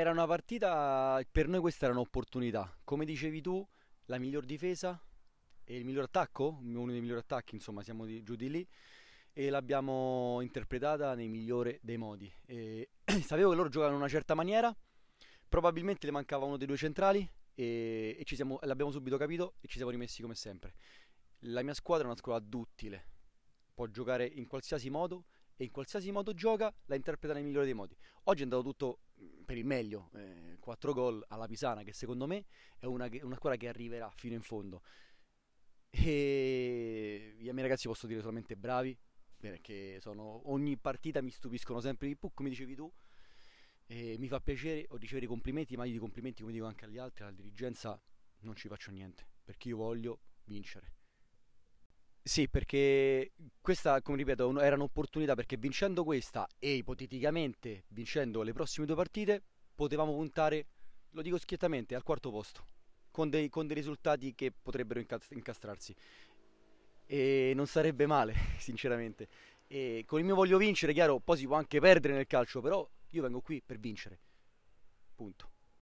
Era una partita, per noi questa era un'opportunità. Come dicevi tu, la miglior difesa e il miglior attacco, uno dei migliori attacchi, insomma, siamo di, giù di lì e l'abbiamo interpretata nei migliori dei modi. E sapevo che loro giocavano in una certa maniera, probabilmente le mancava uno dei due centrali e, e siamo, l'abbiamo subito capito e ci siamo rimessi come sempre. La mia squadra è una squadra duttile, può giocare in qualsiasi modo e in qualsiasi modo gioca la interpreta nei migliori dei modi. Oggi è andato tutto per il meglio, eh, 4 gol alla Pisana che secondo me è una, una squadra che arriverà fino in fondo. E i miei ragazzi posso dire solamente bravi, perché sono, ogni partita mi stupiscono sempre di più, come dicevi tu, e mi fa piacere ricevere i complimenti, ma io di complimenti, come dico anche agli altri, alla dirigenza non ci faccio niente, perché io voglio vincere. Sì, perché questa, come ripeto, era un'opportunità perché vincendo questa e ipoteticamente vincendo le prossime due partite potevamo puntare, lo dico schiettamente, al quarto posto, con dei, con dei risultati che potrebbero incastrarsi. E non sarebbe male, sinceramente. E con il mio voglio vincere, chiaro, poi si può anche perdere nel calcio, però io vengo qui per vincere. Punto.